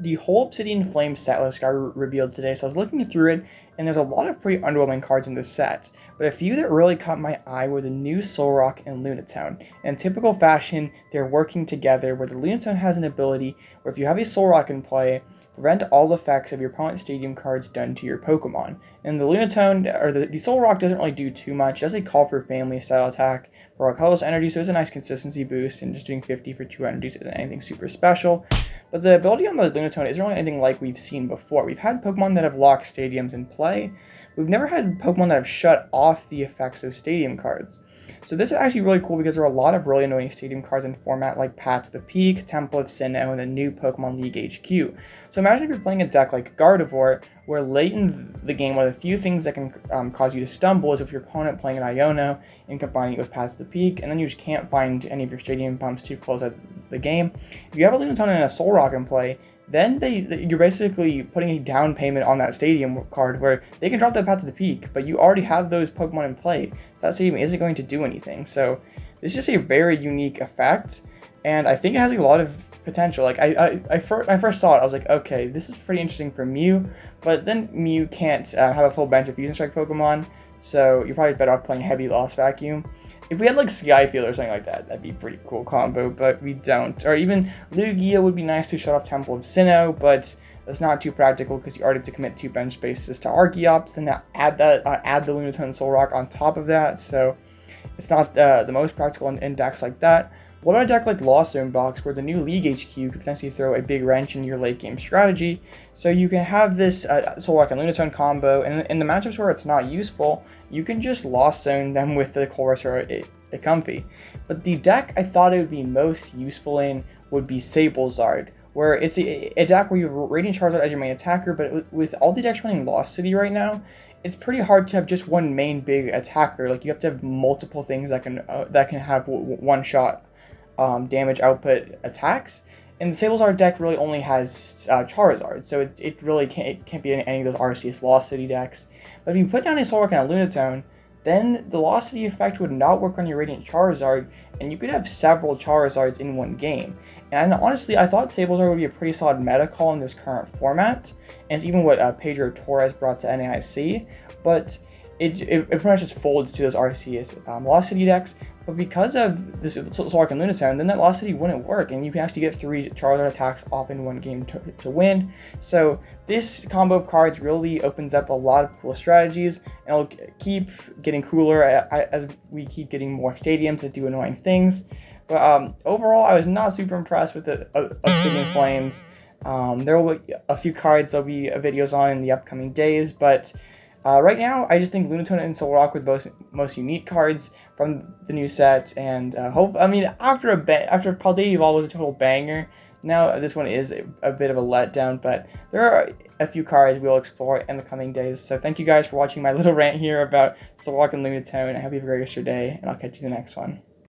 the whole Obsidian Flame set list got re- revealed today, so I was looking through it, and there's a lot of pretty underwhelming cards in this set. But a few that really caught my eye were the new Solrock and Lunatone. In typical fashion, they're working together, where the Lunatone has an ability where if you have a Solrock in play, prevent all effects of your opponent's stadium cards done to your Pokemon. And the Lunatone, or the, the Solrock doesn't really do too much. It does a call for family style attack for colorless energy, so it's a nice consistency boost, and just doing 50 for two energies isn't anything super special. But the ability on the Lunatone isn't really anything like we've seen before. We've had Pokemon that have locked stadiums in play. We've never had Pokemon that have shut off the effects of stadium cards. So this is actually really cool because there are a lot of really annoying stadium cards in format like Path to the Peak, Temple of Sinnoh, and the new Pokemon League HQ. So imagine if you're playing a deck like Gardevoir, where late in the game, one of the few things that can um, cause you to stumble is if your opponent playing an Iono and combining it with Path to the Peak, and then you just can't find any of your stadium pumps to close out the game. If you have a Lunatone and a Solrock in play, then they you're basically putting a down payment on that stadium card where they can drop that path to the peak, but you already have those Pokemon in play. So that stadium isn't going to do anything. So this is just a very unique effect, and I think it has a lot of potential. Like I I, I, first, I first saw it, I was like, okay, this is pretty interesting for Mew, but then Mew can't uh, have a full bench of Fusion Strike Pokemon, so you're probably better off playing Heavy loss Vacuum. If we had like Sky Field or something like that, that'd be pretty cool combo, but we don't. Or even Lugia would be nice to shut off Temple of Sinnoh, but that's not too practical because you already have to commit two bench spaces to Archeops, then add that uh, add the Lunatone Solrock on top of that, so it's not uh, the most practical in, in decks like that. What about a deck like Lost Zone Box, where the new League HQ could potentially throw a big wrench into your late game strategy? So you can have this uh, Solrock and Lunatone combo, and in the matchups where it's not useful, you can just Lost Zone them with the Colress or a, a Comfey. But the deck I thought it would be most useful in would be Sablezard, where it's a, a deck where you have Radiant Charizard as your main attacker, but with all the decks running Lost City right now, it's pretty hard to have just one main big attacker. Like you have to have multiple things that can uh, that can have one shot um, damage output attacks. And the Sablezard deck really only has uh, Charizard, so it, it really can't, it can't be in any of those Arceus Lost City decks. But if you put down a Solrock and a Lunatone, then the Lost City effect would not work on your Radiant Charizard, and you could have several Charizards in one game. And honestly, I thought Sablezard would be a pretty solid meta call in this current format, and it's even what uh, Pedro Torres brought to NAIC, but it, it, it, pretty much just folds to those Arceus um, City decks. But because of this Solrock and Lunatone, then that Lost City wouldn't work, and you can actually get three Charizard attacks off in one game to, to win. So this combo of cards really opens up a lot of cool strategies, and it'll keep getting cooler as we keep getting more stadiums that do annoying things. But um, overall, I was not super impressed with the uh, Obsidian Flames. Um, there will be a few cards there'll be videos on in the upcoming days, but uh, right now, I just think Lunatone and Solrock were the most, most unique cards from the new set, and uh, hope. I mean, after a after Paldea Evolve was a total banger, now this one is a, a, bit of a letdown, but there are a few cards we'll explore in the coming days. So thank you guys for watching my little rant here about Solrock and Lunatone. I hope you have a great rest of your day, and I'll catch you in the next one.